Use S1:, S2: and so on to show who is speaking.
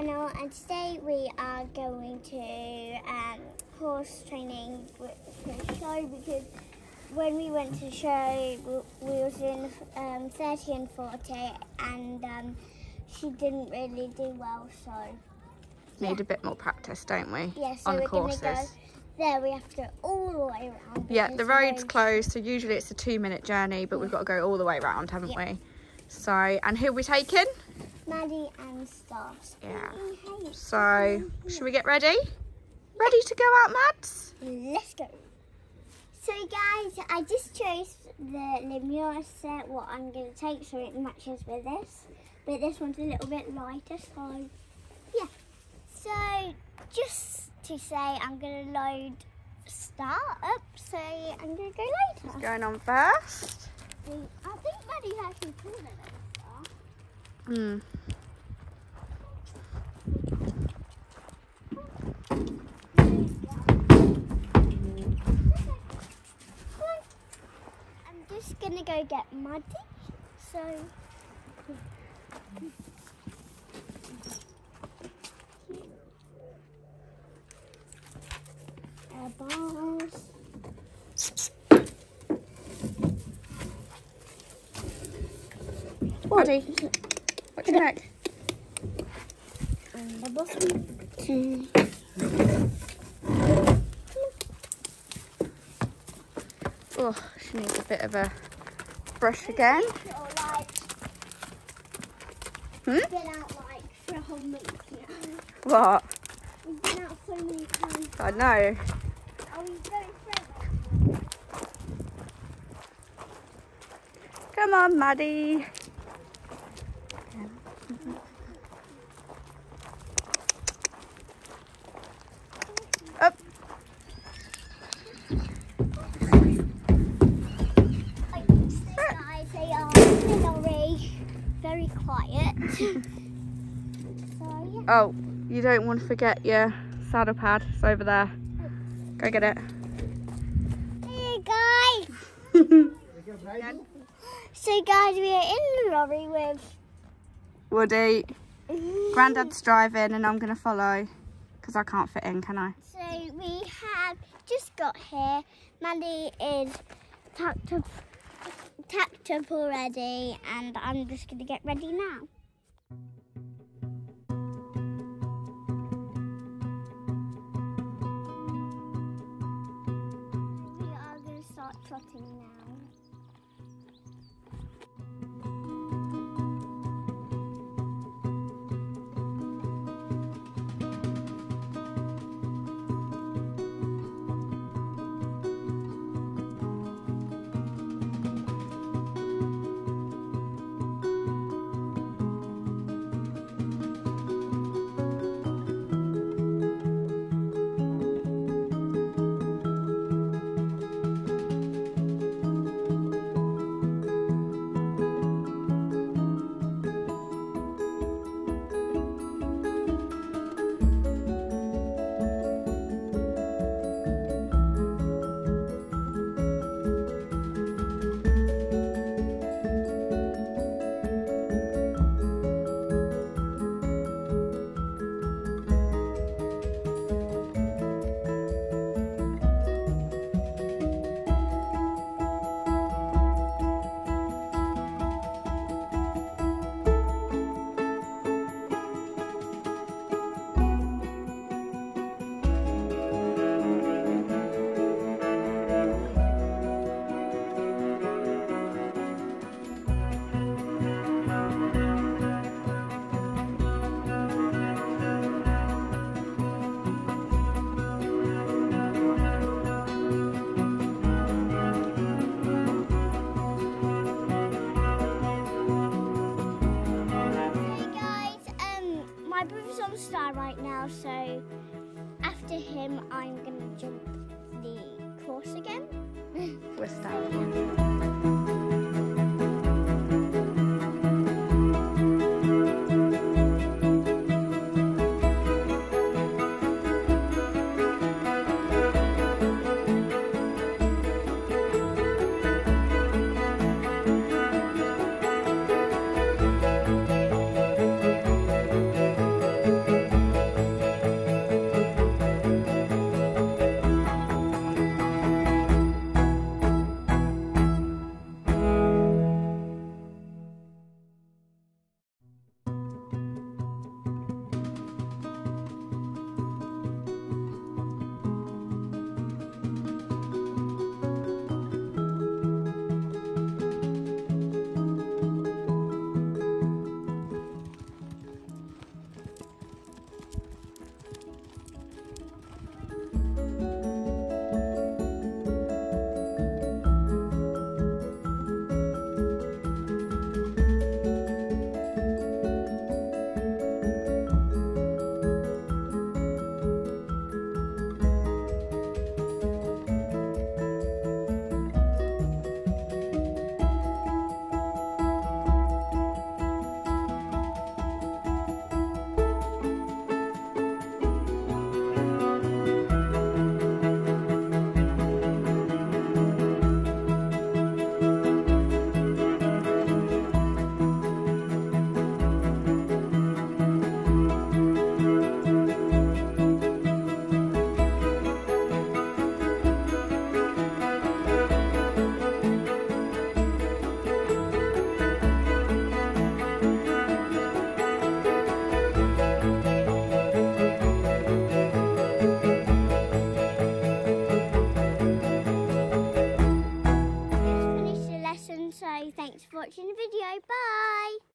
S1: channel and today we are going to um, horse training for show because when we went to the show we, we was in um, 30 and 40 and um, she didn't really do well so
S2: Need a bit more practice, don't we?
S1: yeah so
S2: On
S1: we're
S2: courses.
S1: go there we have to go all the way around
S2: Yeah, the road's
S1: road-
S2: closed, so usually it's a two minute journey, but we've got to go all the way around, haven't
S1: Yeah.
S2: we? So, and who are we taking?
S1: Maddie and Stars
S2: Yeah. So, should we get ready? Ready to go out, Mads?
S1: Let's go. So guys, I just chose the LeMieux set, what I'm going to take so it matches with this. But this one's a little bit lighter, so yeah. So just to say, I'm going to load start up, so I'm going to go later.
S2: Going on first.
S1: I think Maddie's actually cooler than
S2: Hmm.
S1: I'm just gonna go get muddy. So balls.
S2: Buddy, what's?
S1: And the bottom.
S2: Oh, she needs a bit of a brush again. Hmm?
S1: been out like for a whole month now.
S2: What?
S1: We've been out so many times.
S2: I know.
S1: Are we going further?
S2: Come on, Maddie. Up.
S1: Like, these guys, they are very, very quiet. so yeah.
S2: Oh, you don't want to forget your saddle pad. It's over there. Go get it.
S1: Hey guys. So guys, we are in the lorry with.
S2: Woody. Mhm. Grandad's driving and I'm going to follow because I can't fit in, can I?
S1: So we have just got here. Maddie is tacked up, tacked up already, and I'm just gonna get ready now. Now, so after him, I'm gonna jump the course again.
S2: We're starting.
S1: Watching the video. Bye.